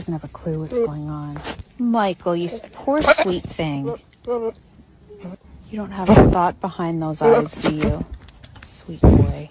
doesn't have a clue what's going on. Michael, you poor sweet thing. You don't have a thought behind those eyes, do you? Sweet boy.